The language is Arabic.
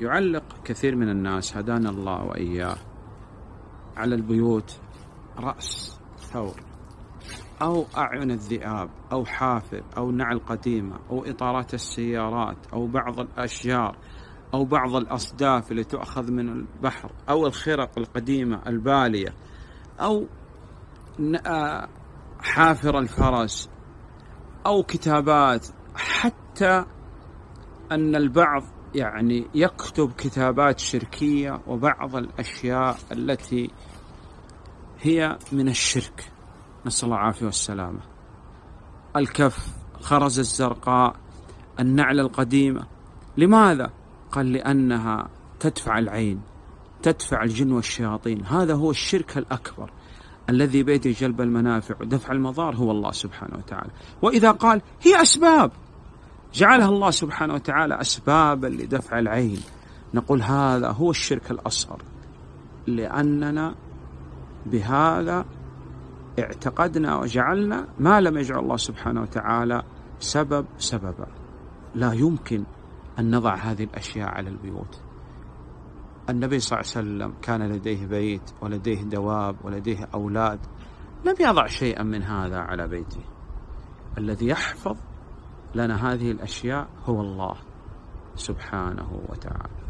يعلق كثير من الناس هدانا الله وإياه. على البيوت رأس ثور أو أعين الذئاب أو حافر أو نعل قديمة أو إطارات السيارات أو بعض الأشجار أو بعض الأصداف اللي تؤخذ من البحر أو الخرق القديمة البالية أو آه، حافر الفرس أو كتابات. حتى أن البعض يعني يكتب كتابات شركية وبعض الأشياء التي هي من الشرك. نسأل الله العافية والسلامة. الكف خرز الزرقاء النعلة القديمة. لماذا؟ قال لأنها تدفع العين تدفع الجن والشياطين. هذا هو الشرك الأكبر الذي بيده جلب المنافع. ودفع المضار هو الله سبحانه وتعالى. وإذا قال هي أسباب. جعلها الله سبحانه وتعالى أسبابا لدفع العين. نقول هذا هو الشرك الأصغر. لأننا بهذا اعتقدنا وجعلنا ما لم يجعل الله سبحانه وتعالى سبب سببا. لا يمكن أن نضع هذه الأشياء على البيوت. النبي صلى الله عليه وسلم كان لديه بيت ولديه دواب ولديه أولاد. لم يضع شيئا من هذا على بيته. الذي يحفظ لنا هذه الأشياء هو الله سبحانه وتعالى.